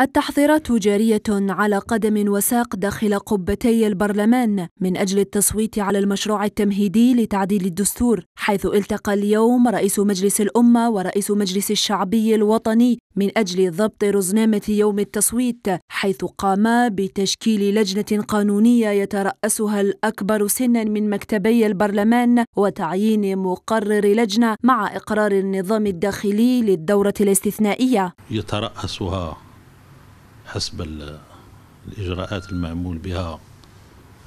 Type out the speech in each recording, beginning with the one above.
التحضيرات جارية على قدم وساق داخل قبتي البرلمان من أجل التصويت على المشروع التمهيدي لتعديل الدستور حيث التقى اليوم رئيس مجلس الأمة ورئيس مجلس الشعبي الوطني من أجل ضبط رزنامة يوم التصويت حيث قاما بتشكيل لجنة قانونية يترأسها الأكبر سنا من مكتبي البرلمان وتعيين مقرر لجنة مع إقرار النظام الداخلي للدورة الاستثنائية. يترأسها حسب الإجراءات المعمول بها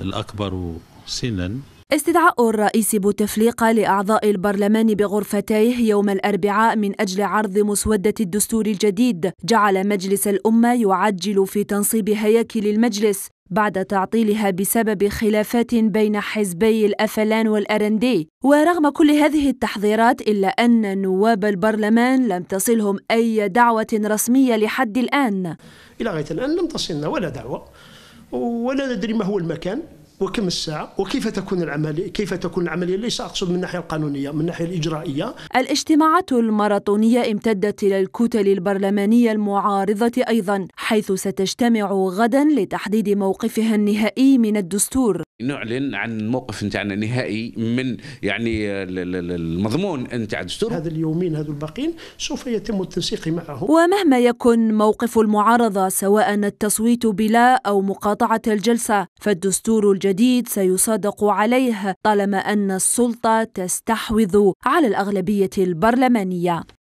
الأكبر سنا. استدعاء الرئيس بوتفليقة لأعضاء البرلمان بغرفتيه يوم الأربعاء من أجل عرض مسودة الدستور الجديد. جعل مجلس الأمة يعجل في تنصيب هياكل المجلس بعد تعطيلها بسبب خلافات بين حزبي الأفلان والأرندي. ورغم كل هذه التحضيرات إلا أن نواب البرلمان لم تصلهم أي دعوة رسمية لحد الآن. إلى غاية الآن لم تصلنا ولا دعوة ولا ندري ما هو المكان. وكم الساعة؟ وكيف تكون العملية؟ كيف تكون العملية؟ ليس أقصد من الناحية القانونية من الناحية الإجرائية. الاجتماعات الماراثونية امتدت إلى الكتل البرلمانية المعارضة أيضا حيث ستجتمع غدا لتحديد موقفها النهائي من الدستور. نعلن عن الموقف نتاعنا النهائي من يعني المضمون نتاع الدستور. هذا اليومين هذو الباقين سوف يتم التنسيق معهم. ومهما يكن موقف المعارضة سواء التصويت بلا أو مقاطعة الجلسة فالدستور الجديد سيصادق عليه طالما أن السلطة تستحوذ على الأغلبية البرلمانية.